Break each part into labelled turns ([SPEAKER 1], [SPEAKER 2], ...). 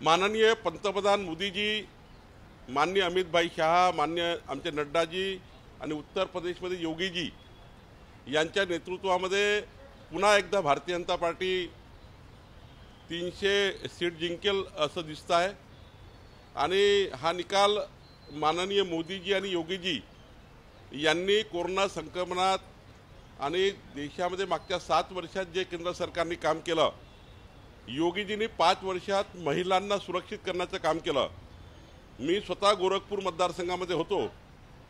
[SPEAKER 1] माननीय पंतप्रधान मोदीजी मान्य अमितभाई शहा मान्य आमचे नड्डाजी आणि उत्तर प्रदेशमध्ये योगीजी यांच्या नेतृत्वामध्ये पुन्हा एकदा भारतीय जनता पार्टी तीनशे सीट जिंकेल असं दिसतं आहे. आणि हा निकाल माननीय मोदीजी आणि योगीजी यांनी कोरोना संक्रमणात आणि देशामध्ये मागच्या सात वर्षात जे केंद्र सरकारने काम केलं योगीजींनी पाच वर्षात महिलांना सुरक्षित करण्याचं काम केलं. मी स्वतः गोरखपूर मतदारसंघामध्ये होतो.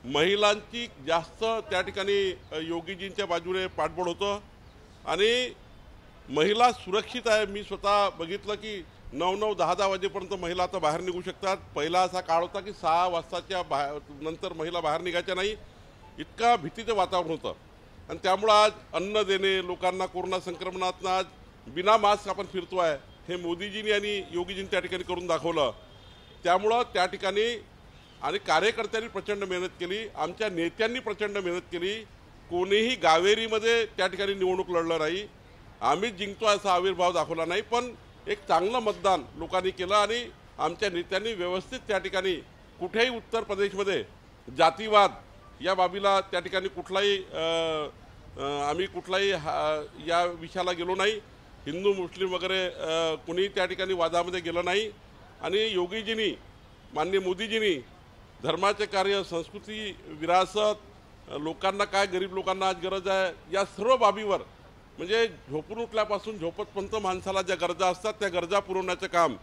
[SPEAKER 1] महिलांची जास्त त्या ठिकाणी योगीजींच्या बाजूने पाठबळ होतं. आणि महिला सुरक्षित आहे. मी स्वतः बघितलं की नऊ नऊ दहा दहा वाजेपर्यंत महिला आता बाहेर निघू शकतात. पहिला असा काळ होता की सहा वाजताच्या बाहेर नंतर महिला बाहेर निघायच्या नाही. इतका भीतीचं वातावरण होतं. आणि त्यामुळं आज अन्न देणे लोकांना कोरोना संक्रमणातनं आज बिना मास्क आपण फिरतो आहे हे मोदीजींनी आणि योगीजींनी त्या ठिकाणी करून दाखवलं. त्यामुळं त्या ठिकाणी आणि कार्यकर्त्यांनी प्रचंड मेहनत केली आमच्या नेत्यांनी प्रचंड मेहनत केली. कोणीही गावेरीमध्ये त्या ठिकाणी निवडणूक लढलं नाही. आम्ही जिंकतो असा आविर्भाव दाखवला नाही पण एक चांगलं मतदान लोकांनी केलं आणि आमच्या नेत्यांनी व्यवस्थित त्या ठिकाणी कुठेही उत्तर प्रदेशमध्ये जातीवाद या बाबीला त्या ठिकाणी कुठलाही आम्ही कुठलाही हा- या विषयाला गेलो नाही. हिंदू मुस्लिम वगैरे कुणी कुणीही त्या ठिकाणी वादामध्ये गेलं नाही. आणि योगीजींनी माननीय मोदीजींनी धर्माचे कार्य संस्कृती विरासत लोकांना काय गरीब लोकांना आज गरज आहे या सर्व बाबीवर म्हणजे झोपून उठल्यापासून झोपतपंत माणसाला ज्या गरजा असतात त्या गरजा पुरवण्याचं काम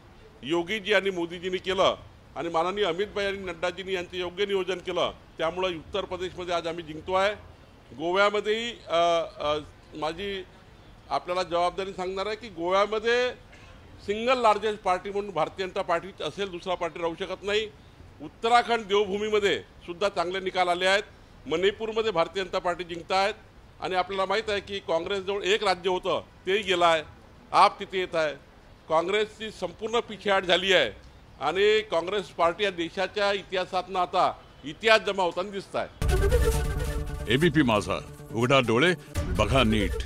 [SPEAKER 1] योगीजी आणि मोदीजींनी केलं. आणि माननीय अमितभाई आणि नड्डाजींनी यांचं योग्य नियोजन केलं. त्यामुळं उत्तर प्रदेशमध्ये आज आम्ही जिंकतो आहे गोव्यामध्येही माझी आपल्याला जबाबदारी सांगणार आहे की गोव्यामध्ये सिंगल लार्जेस्ट पार्टी म्हणून भारतीय जनता पार्टी असेल दुसरा पार्टी राहू शकत नाही. उत्तराखंड देवभूमीमध्ये सुद्धा चांगले निकाल आले आहेत. मणिपूरमध्ये भारतीय जनता पार्टी जिंकत आहेत. आणि आपल्याला माहीत आहे की काँग्रेसजवळ एक राज्य होतं तेही गेलं आहे. आप तिथे येत आहे. काँग्रेसची संपूर्ण पिछेहाट झाली आहे. आणि काँग्रेस पार्टी या देशाच्या इतिहासातनं आता इतिहास जमा होताना दिसत आहे.
[SPEAKER 2] एबीपी माझा उघडा डोळे बघा नीट.